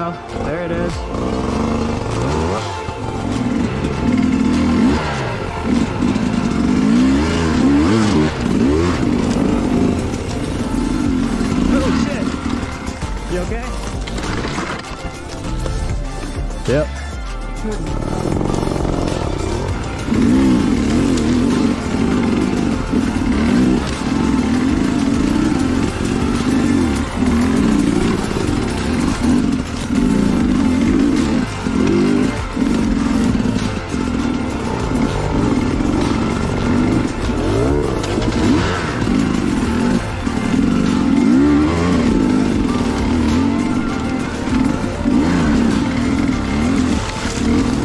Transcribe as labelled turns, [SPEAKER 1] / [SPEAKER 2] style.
[SPEAKER 1] go. There it is. Oh shit! You okay?
[SPEAKER 2] Yep. you.